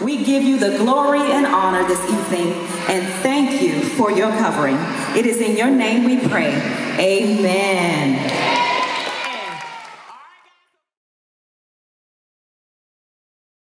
We give you the glory and honor this evening and thank you for your covering. It is in your name we pray. Amen.